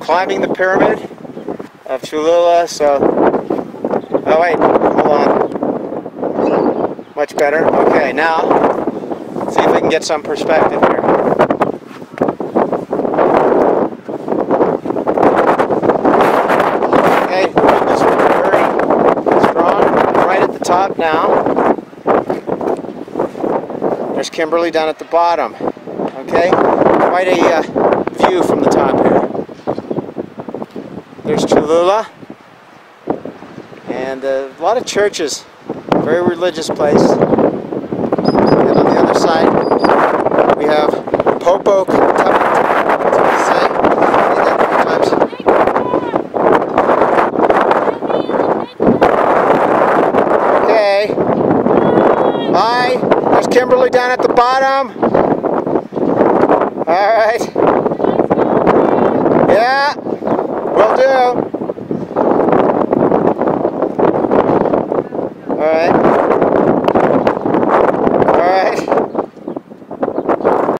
climbing the pyramid of Cholula, so... Oh wait, hold on. Much better. Okay, now, see if we can get some perspective here. Okay, this very strong. Right at the top now. There's Kimberly down at the bottom. Okay, quite a uh, view from the top here. There's Cholula. And uh, a lot of churches. Very religious place. And on the other side, we have Popo Okay. Bye. There's Kimberly down at the bottom. All right. Yeah, will do.